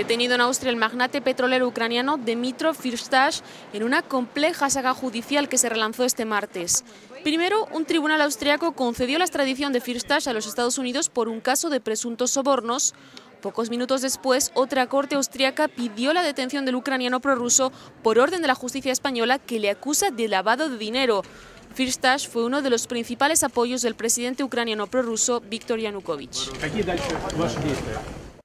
Detenido en Austria el magnate petrolero ucraniano Dmitro Firstash en una compleja saga judicial que se relanzó este martes. Primero, un tribunal austriaco concedió la extradición de Firstash a los Estados Unidos por un caso de presuntos sobornos. Pocos minutos después, otra corte austriaca pidió la detención del ucraniano prorruso por orden de la justicia española que le acusa de lavado de dinero. Firstash fue uno de los principales apoyos del presidente ucraniano prorruso Viktor Yanukovych.